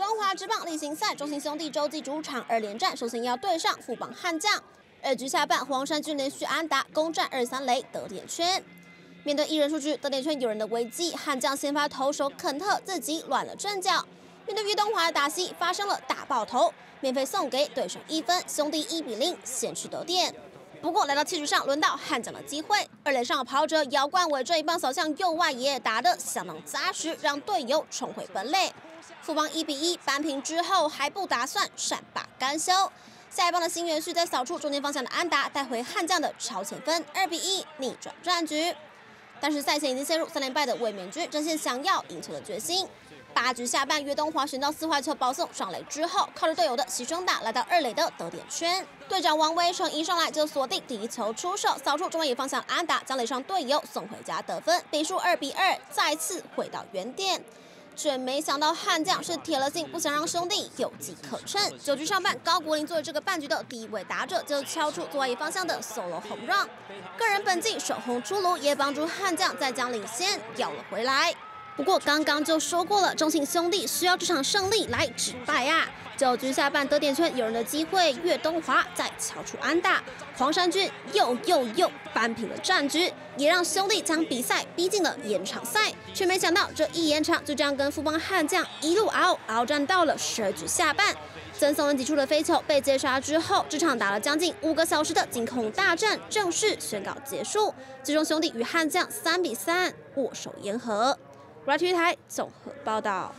中华职棒例行赛，中信兄弟洲际主场二连战，首先要对上富邦悍将。二局下半，黄山军连续安打攻占二三垒得点圈。面对一人数据得点圈有人的危机，悍将先发投手肯特自己乱了阵脚。面对于东华的打戏，发生了大爆头，免费送给对手一分，兄弟一比零先取得点。不过来到七局上，轮到悍将的机会，二垒上的跑者姚冠伟这一棒扫向右外野，打得相当扎实，让队友重回本垒。富邦一比一扳平之后，还不打算善罢甘休。下一棒的新元旭在扫出中间方向的安达，带回悍将的超前分，二比一逆转战局。但是赛前已经陷入三连败的卫冕军，展现想要赢球的决心。八局下半，岳东华选到四坏球保送上垒之后，靠着队友的牺牲打来到二垒的得点圈。队长王威成一上来就锁定第一球出手，扫出中外野方向安打，将垒上队友送回家得分，比数二比二，再次回到原点。却没想到悍将是铁了心，不想让兄弟有机可乘。九局上半，高国林作为这个半局的第一位打者，就敲出左外野方向的 solo home run，个人本季首轰出炉，也帮助悍将再将领先要了回来。不过刚刚就说过了，中信兄弟需要这场胜利来止败啊！九局下半得点圈有人的机会，岳东华再敲出安打，黄山军又又又扳平了战局，也让兄弟将比赛逼进了延长赛。却没想到这一延长就这样跟富邦悍将一路熬鏖战到了十二局下半，曾松文击出的飞球被接杀之后，这场打了将近五个小时的惊恐大战正式宣告结束，最终兄弟与悍将三比三握手言和。RTV 台综合报道。